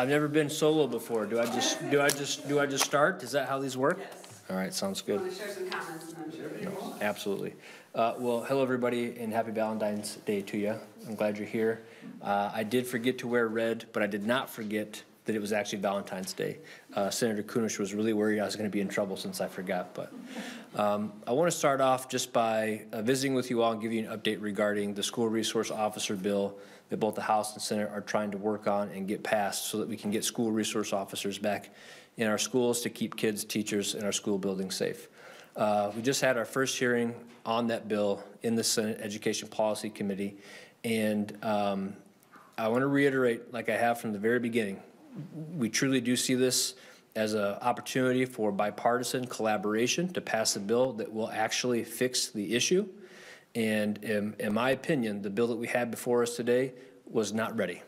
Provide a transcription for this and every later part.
I've never been solo before. Do I just, do I just, do I just start? Is that how these work? Yes. All right, sounds good. want to share some comments and I'm sure people. Absolutely. Uh, Well, hello, everybody, and happy Valentine's Day to you. I'm glad you're here. Uh, I did forget to wear red, but I did not forget that it was actually Valentine's Day. Uh, Senator Kunesh was really worried I was going to be in trouble since I forgot, but um, I want to start off just by uh, visiting with you all and give you an update regarding the school resource officer bill that both the House and Senate are trying to work on and get passed so that we can get school resource officers back in our schools to keep kids, teachers, and our school buildings safe. Uh, We just had our first hearing on that bill in the Senate Education Policy Committee, and um, I want to reiterate, like I have from the very beginning, we truly do see this as an opportunity for bipartisan collaboration to pass a bill that will actually fix the issue. And in, in my opinion, the bill that we had before us today was not ready.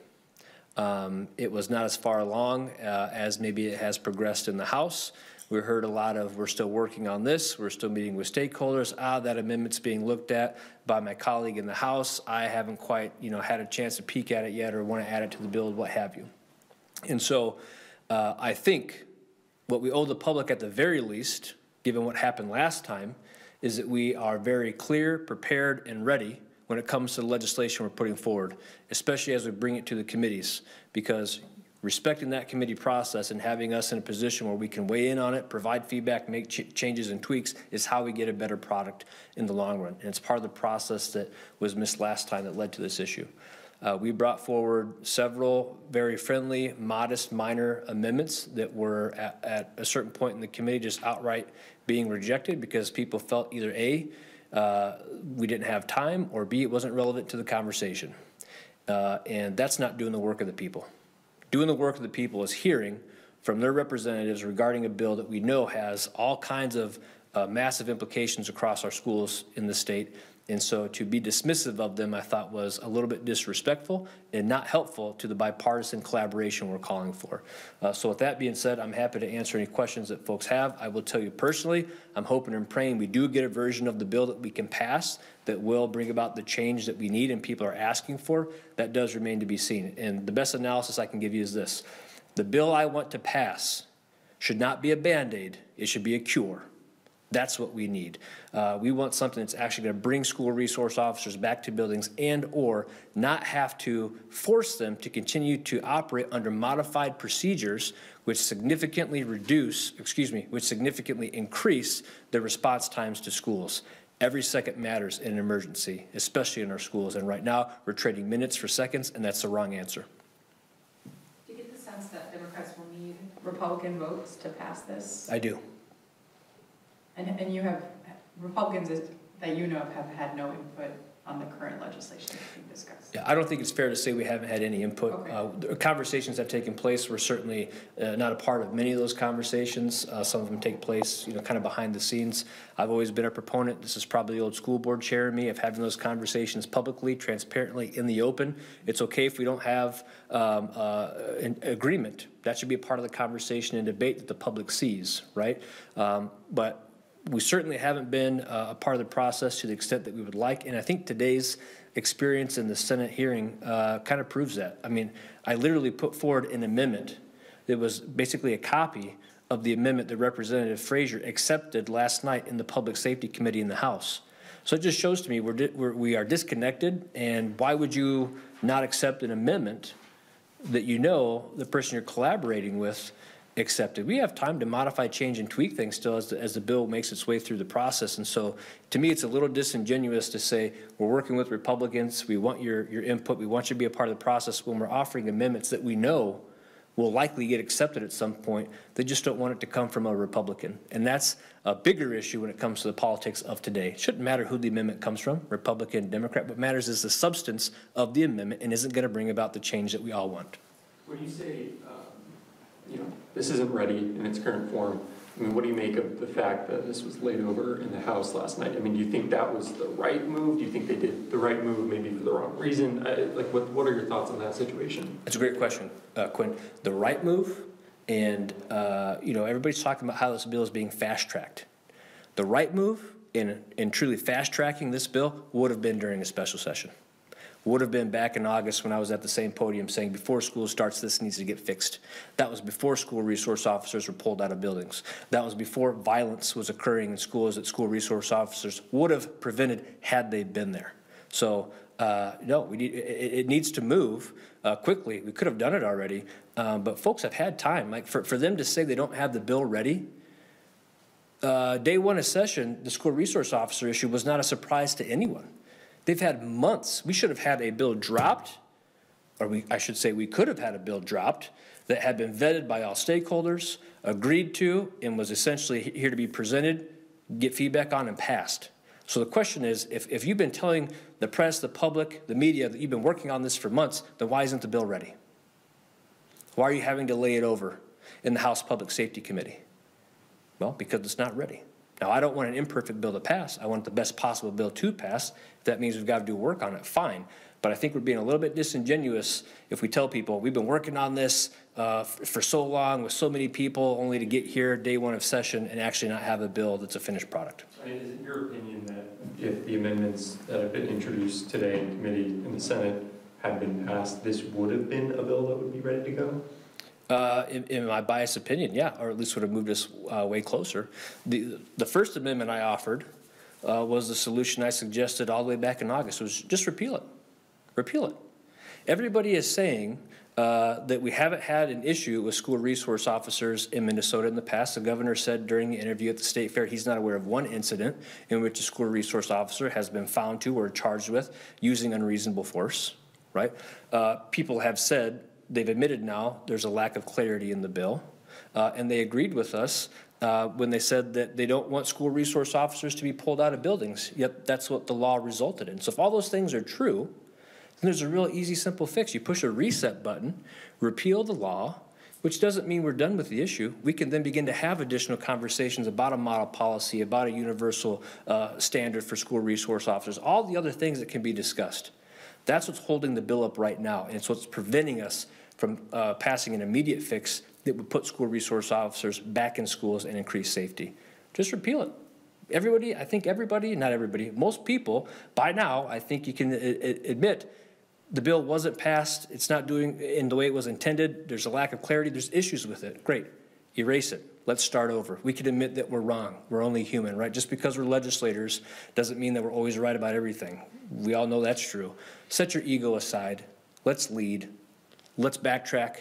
Um, It was not as far along uh, as maybe it has progressed in the House. We heard a lot of, we're still working on this, we're still meeting with stakeholders, ah, that amendment's being looked at by my colleague in the House. I haven't quite, you know, had a chance to peek at it yet or want to add it to the bill, what have you. And so uh, I think what we owe the public at the very least, given what happened last time, is that we are very clear, prepared, and ready when it comes to the legislation we're putting forward, especially as we bring it to the committees, because respecting that committee process and having us in a position where we can weigh in on it, provide feedback, make ch- changes and tweaks is how we get a better product in the long run. And it's part of the process that was missed last time that led to this issue. Uh, We brought forward several very friendly, modest, minor amendments that were at, at a certain point in the committee just outright being rejected because people felt either A, uh, we didn't have time, or B, it wasn't relevant to the conversation. Uh, And that's not doing the work of the people. Doing the work of the people is hearing from their representatives regarding a bill that we know has all kinds of uh, massive implications across our schools in the state. And so to be dismissive of them, I thought was a little bit disrespectful and not helpful to the bipartisan collaboration we're calling for. Uh, So with that being said, I'm happy to answer any questions that folks have. I will tell you personally, I'm hoping and praying we do get a version of the bill that we can pass that will bring about the change that we need and people are asking for. That does remain to be seen. And the best analysis I can give you is this. The bill I want to pass should not be a Band-Aid, it should be a cure. That's what we need. Uh, we want something that's actually going to bring school resource officers back to buildings and/or not have to force them to continue to operate under modified procedures which significantly reduce, excuse me, which significantly increase the response times to schools. Every second matters in an emergency, especially in our schools. And right now, we're trading minutes for seconds, and that's the wrong answer. Do you get the sense that Democrats will need Republican votes to pass this? I do. And, and you have, Republicans is- that you know of have had no input on the current legislation that's being discussed? Yeah, I don't think it's fair to say we haven't had any input. Okay. Uh, Conversations have taken place. We're certainly uh, not a part of many of those conversations. Uh, Some of them take place, you know, kind of behind the scenes. I've always been a proponent, this is probably the old school board chair in me, of having those conversations publicly, transparently, in the open. It's okay if we don't have um, uh, an agreement. That should be a part of the conversation and debate that the public sees, right? Um, But we certainly haven't been uh, a part of the process to the extent that we would like, and I think today's experience in the Senate hearing uh, kind of proves that. I mean, I literally put forward an amendment that was basically a copy of the amendment that Representative Frazier accepted last night in the Public Safety Committee in the House. So it just shows to me we're, we're, we are disconnected, and why would you not accept an amendment that you know the person you're collaborating with accepted. We have time to modify, change, and tweak things still as the, as the bill makes its way through the process. And so, to me, it's a little disingenuous to say, we're working with Republicans, we want your, your input, we want you to be a part of the process when we're offering amendments that we know will likely get accepted at some point. They just don't want it to come from a Republican. And that's a bigger issue when it comes to the politics of today. It shouldn't matter who the amendment comes from, Republican, Democrat. What matters is the substance of the amendment and isn't going to bring about the change that we all want. When you say, um, you know, this isn't ready in its current form, I mean, what do you make of the fact that this was laid over in the House last night? I mean, do you think that was the right move? Do you think they did the right move maybe for the wrong reason? I- Like, what, what are your thoughts on that situation? That's a great question, uh, Quinn. The right move, and, uh, you know, everybody's talking about how this bill is being fast-tracked. The right move in, in truly fast-tracking this bill would have been during a special session. Would have been back in August when I was at the same podium saying, before school starts, this needs to get fixed. That was before school resource officers were pulled out of buildings. That was before violence was occurring in schools that school resource officers would have prevented had they been there. So, uh, no, we need, it, it needs to move uh, quickly. We could have done it already, um, but folks have had time. Like, for, for them to say they don't have the bill ready, uh, day one of session, the school resource officer issue was not a surprise to anyone. They've had months. We should have had a bill dropped, or we, I should say, we could have had a bill dropped that had been vetted by all stakeholders, agreed to, and was essentially here to be presented, get feedback on, and passed. So the question is, if, if you've been telling the press, the public, the media that you've been working on this for months, then why isn't the bill ready? Why are you having to lay it over in the House Public Safety Committee? Well, because it's not ready. Now, I don't want an imperfect bill to pass. I want the best possible bill to pass. If that means we've got to do work on it, fine. But I think we're being a little bit disingenuous if we tell people, we've been working on this uh, for so long with so many people, only to get here day one of session and actually not have a bill that's a finished product. I mean, is it your opinion that if the amendments that have been introduced today in committee in the Senate had been passed, this would have been a bill that would be ready to go? Uh, in, in my biased opinion, yeah, or at least would have moved us uh, way closer. The, the first amendment I offered uh, was the solution I suggested all the way back in August, was just repeal it. Repeal it. Everybody is saying uh, that we haven't had an issue with school resource officers in Minnesota in the past. The governor said during the interview at the state fair he's not aware of one incident in which a school resource officer has been found to or charged with using unreasonable force, right? Uh, people have said they've admitted now there's a lack of clarity in the bill. Uh, and they agreed with us uh, when they said that they don't want school resource officers to be pulled out of buildings. Yet that's what the law resulted in. So if all those things are true, then there's a real easy, simple fix. You push a reset button, repeal the law, which doesn't mean we're done with the issue. We can then begin to have additional conversations about a model policy, about a universal uh, standard for school resource officers, all the other things that can be discussed. That's what's holding the bill up right now, and it's what's preventing us from uh, passing an immediate fix that would put school resource officers back in schools and increase safety. Just repeal it. Everybody, I think everybody, not everybody, most people, by now, I think you can admit the bill wasn't passed, it's not doing in the way it was intended, there's a lack of clarity, there's issues with it. Great, erase it. Let's start over. We can admit that we're wrong. We're only human, right? Just because we're legislators doesn't mean that we're always right about everything. We all know that's true. Set your ego aside. Let's lead. Let's backtrack,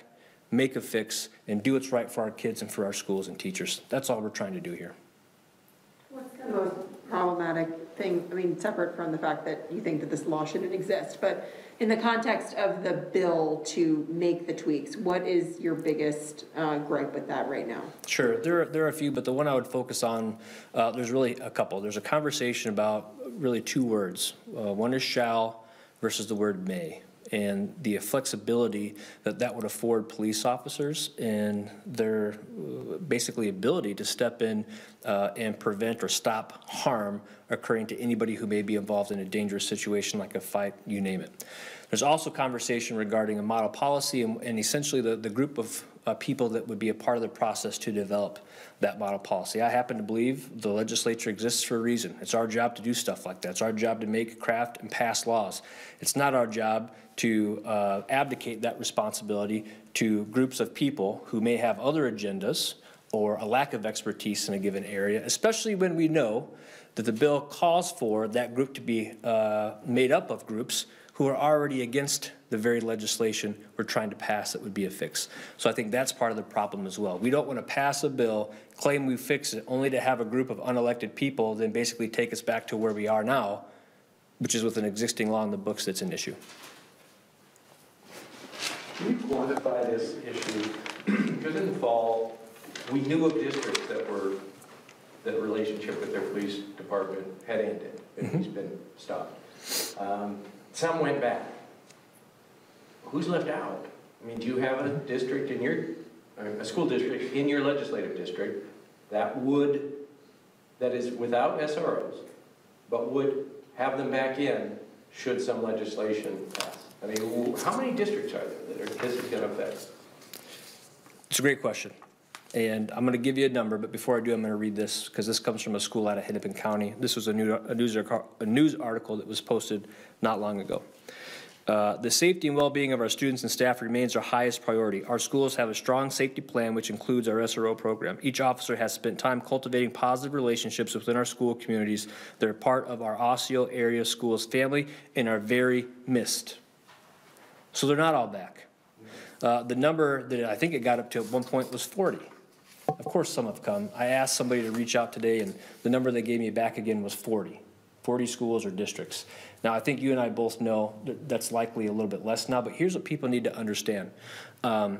make a fix, and do what's right for our kids and for our schools and teachers. That's all we're trying to do here. What's the most problematic thing, I mean, separate from the fact that you think that this law shouldn't exist, but in the context of the bill to make the tweaks, what is your biggest uh, gripe with that right now? Sure, there are, there are a few, but the one I would focus on, uh, there's really a couple. There's a conversation about really two words. Uh, one is shall versus the word may and the flexibility that that would afford police officers and their uh, basically ability to step in uh, and prevent or stop harm occurring to anybody who may be involved in a dangerous situation like a fight, you name it. There's also conversation regarding a model policy and, and essentially the, the group of uh, people that would be a part of the process to develop that model policy. I happen to believe the legislature exists for a reason. It's our job to do stuff like that. It's our job to make, craft, and pass laws. It's not our job to uh, abdicate that responsibility to groups of people who may have other agendas or a lack of expertise in a given area, especially when we know that the bill calls for that group to be uh, made up of groups who are already against the very legislation we're trying to pass that would be a fix. So I think that's part of the problem as well. We don't want to pass a bill, claim we fix it, only to have a group of unelected people then basically take us back to where we are now, which is with an existing law in the books that's an issue. Can you quantify this issue? Because in the fall, we knew of districts that were, that relationship with their police department had ended, and he's been stopped. Um, Some went back. Who's left out? I mean, do you have a district in your, a school district in your legislative district that would, that is without SROs, but would have them back in should some legislation pass? I mean, how many districts are there that are, this is gonna affect? It's a great question. And I'm going to give you a number, but before I do, I'm going to read this because this comes from a school out of Hennepin County. This was a, new, a, news, article, a news article that was posted not long ago. Uh, The safety and well-being of our students and staff remains our highest priority. Our schools have a strong safety plan, which includes our SRO program. Each officer has spent time cultivating positive relationships within our school communities. They're part of our Osseo area schools family and are very missed. So they're not all back. Uh, The number that I think it got up to at one point was 40. Of course, some have come. I asked somebody to reach out today, and the number they gave me back again was 40. 40 schools or districts. Now, I think you and I both know that that's likely a little bit less now, but here's what people need to understand. Um,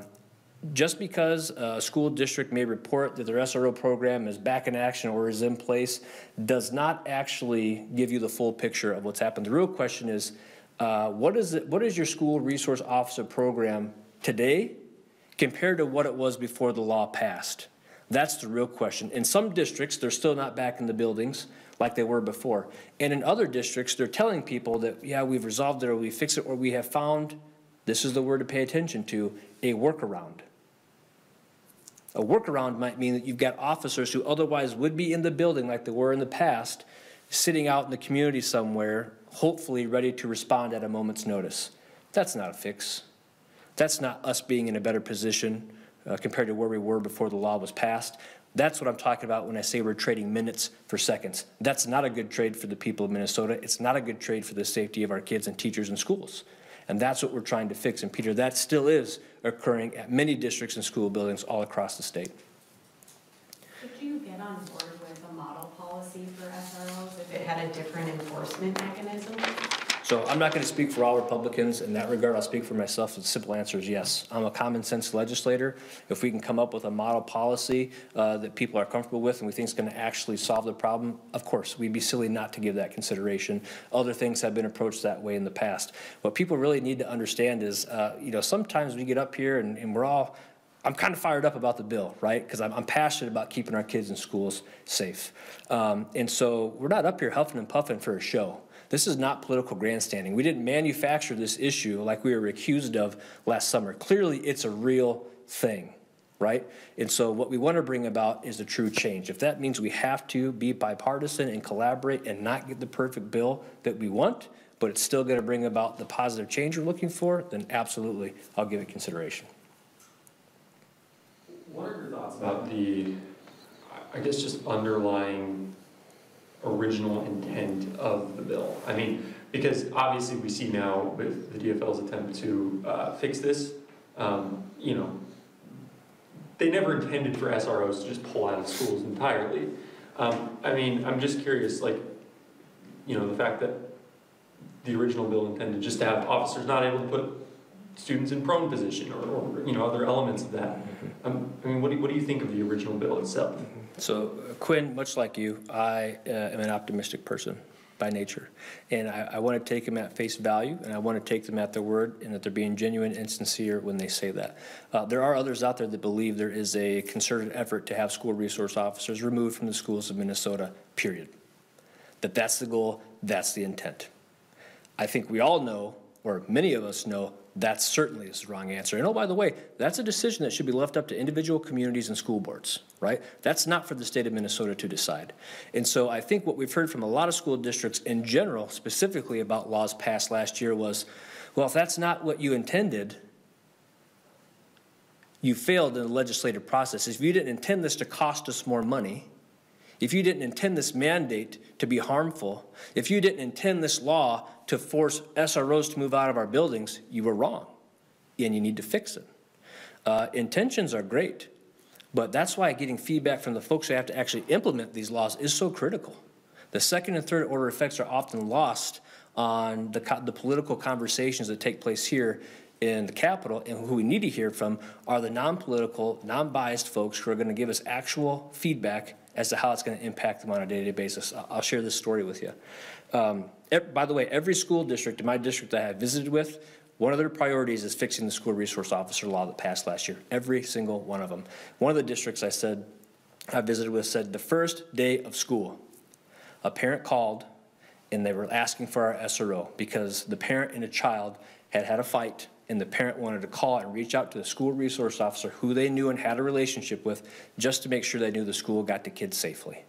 Just because a school district may report that their SRO program is back in action or is in place, does not actually give you the full picture of what's happened. The real question is, uh, what is it, what is your school resource officer program today compared to what it was before the law passed? That's the real question. In some districts, they're still not back in the buildings like they were before. And in other districts, they're telling people that, yeah, we've resolved it, or we fixed it, or we have found, this is the word to pay attention to, a workaround. A workaround might mean that you've got officers who otherwise would be in the building like they were in the past, sitting out in the community somewhere, hopefully ready to respond at a moment's notice. That's not a fix. That's not us being in a better position uh, compared to where we were before the law was passed. That's what I'm talking about when I say we're trading minutes for seconds. That's not a good trade for the people of Minnesota. It's not a good trade for the safety of our kids and teachers and schools. And that's what we're trying to fix. And Peter, that still is occurring at many districts and school buildings all across the state. Could you get on board with a model policy for SROs if it had a different enforcement mechanism? So I'm not going to speak for all Republicans in that regard. I'll speak for myself. The simple answer is yes. I'm a common sense legislator. If we can come up with a model policy uh, that people are comfortable with and we think is going to actually solve the problem, of course, we'd be silly not to give that consideration. Other things have been approached that way in the past. What people really need to understand is, uh, you know, sometimes we get up here and, and we're all I'm kind of fired up about the bill, right? Because I'm, I'm, passionate about keeping our kids in schools safe. Um, and so we're not up here huffing and puffing for a show. This is not political grandstanding. We didn't manufacture this issue like we were accused of last summer. Clearly, it's a real thing, right? And so what we want to bring about is a true change. If that means we have to be bipartisan and collaborate and not get the perfect bill that we want, but it's still going to bring about the positive change we're looking for, then absolutely, I'll give it consideration. What are your thoughts about the, I guess, just underlying original intent of the bill? I mean, because obviously we see now with the DFL's attempt to uh, fix this, um, you know, they never intended for SROs to just pull out of schools entirely. Um, I mean, I'm just curious, like, you know, the fact that the original bill intended just to have officers not able to put students in prone position or, or you know, other elements of that. Um, I mean, what do, what do you think of the original bill itself? So Quinn, much like you, I uh, am an optimistic person by nature. And I, I want to take them at face value, and I want to take them at their word, and that they're being genuine and sincere when they say that. Uh, there are others out there that believe there is a concerted effort to have school resource officers removed from the schools of Minnesota, period. That that's the goal, that's the intent. I think we all know, or many of us know, that certainly is the wrong answer. And oh, by the way, that's a decision that should be left up to individual communities and school boards, right? That's not for the state of Minnesota to decide. And so I think what we've heard from a lot of school districts in general, specifically about laws passed last year, was well, if that's not what you intended, you failed in the legislative process. If you didn't intend this to cost us more money, if you didn't intend this mandate to be harmful, if you didn't intend this law to force SROs to move out of our buildings, you were wrong, and you need to fix it. Uh, intentions are great, but that's why getting feedback from the folks who have to actually implement these laws is so critical. The second and third order effects are often lost on the, the political conversations that take place here in the Capitol, and who we need to hear from are the non-political, non-biased folks who are going to give us actual feedback as to how it's going to impact them on a day-to-day basis. I'll share this story with you. Um, by the way, every school district in my district that I have visited with, one of their priorities is fixing the school resource officer law that passed last year. Every single one of them. One of the districts I said I visited with said the first day of school, a parent called and they were asking for our SRO because the parent and a child had had a fight and the parent wanted to call and reach out to the school resource officer who they knew and had a relationship with just to make sure they knew the school got the kids safely.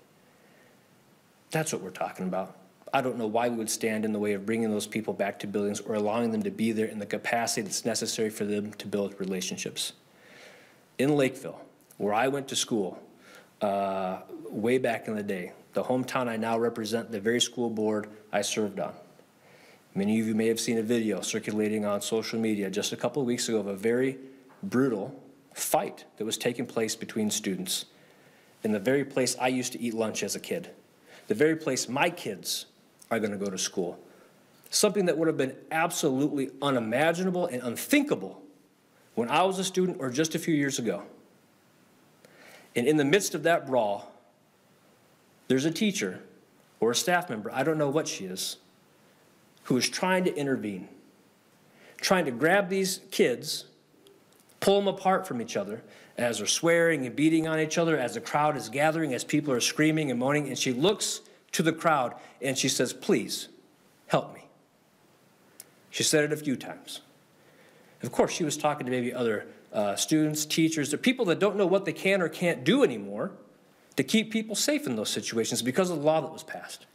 That's what we're talking about. I don't know why we would stand in the way of bringing those people back to buildings or allowing them to be there in the capacity that's necessary for them to build relationships. In Lakeville, where I went to school, uh, way back in the day, the hometown I now represent, the very school board I served on. Many of you may have seen a video circulating on social media just a couple of weeks ago of a very brutal fight that was taking place between students in the very place I used to eat lunch as a kid, the very place my kids are going to go to school. Something that would have been absolutely unimaginable and unthinkable when I was a student or just a few years ago. And in the midst of that brawl, there's a teacher or a staff member, I don't know what she is, who is trying to intervene, trying to grab these kids, pull them apart from each other as they're swearing and beating on each other, as the crowd is gathering, as people are screaming and moaning. And she looks to the crowd and she says, Please, help me. She said it a few times. Of course, she was talking to maybe other uh, students, teachers, or people that don't know what they can or can't do anymore to keep people safe in those situations because of the law that was passed.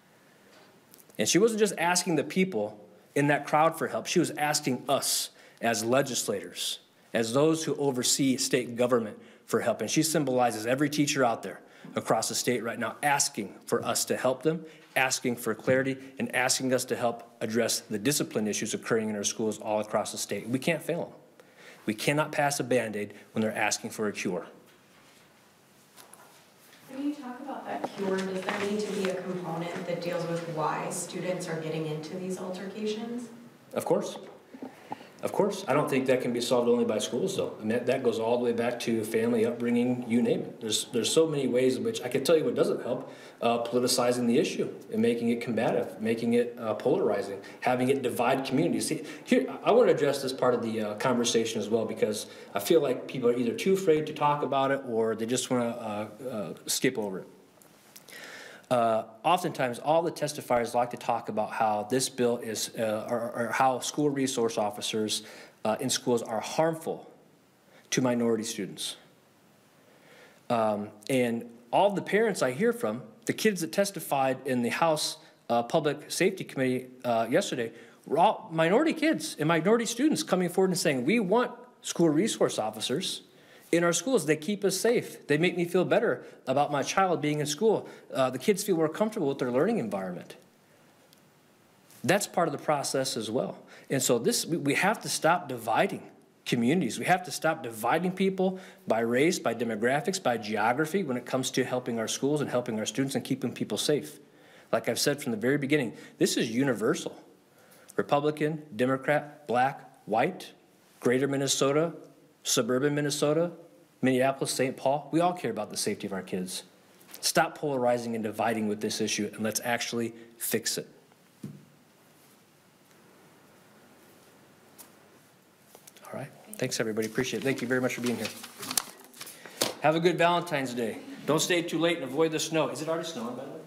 And she wasn't just asking the people in that crowd for help, she was asking us as legislators, as those who oversee state government for help. And she symbolizes every teacher out there across the state right now asking for us to help them, asking for clarity, and asking us to help address the discipline issues occurring in our schools all across the state. We can't fail them. We cannot pass a Band-Aid when they're asking for a cure. When you talk about that cure, does there need to be a component that deals with why students are getting into these altercations? Of course. Of course. I don't think that can be solved only by schools, though. I mean, that, goes all the way back to family upbringing, you name it. There's, there's so many ways in which I can tell you what doesn't help uh, politicizing the issue and making it combative, making it uh, polarizing, having it divide communities. See, here, I want to address this part of the uh, conversation as well because I feel like people are either too afraid to talk about it or they just want to uh, uh, skip over it. Uh, oftentimes, all the testifiers like to talk about how this bill is, uh, or, or how school resource officers uh, in schools are harmful to minority students. Um, and all the parents I hear from, the kids that testified in the House uh, Public Safety Committee uh, yesterday, were all minority kids and minority students coming forward and saying, we want school resource officers in our schools. They keep us safe. They make me feel better about my child being in school. Uh, the kids feel more comfortable with their learning environment. That's part of the process as well. And so this we have to stop dividing communities. We have to stop dividing people by race, by demographics, by geography when it comes to helping our schools and helping our students and keeping people safe. Like I've said from the very beginning, this is universal. Republican, Democrat, black, white, greater Minnesota, suburban Minnesota, Minneapolis, St. Paul, we all care about the safety of our kids. Stop polarizing and dividing with this issue and let's actually fix it. All right. Thanks, everybody. Appreciate it. Thank you very much for being here. Have a good Valentine's Day. Don't stay too late and avoid the snow. Is it already snowing, by the way?